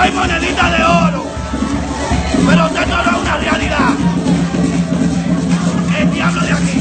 soy monedita de oro, pero usted una realidad. El diablo de aquí.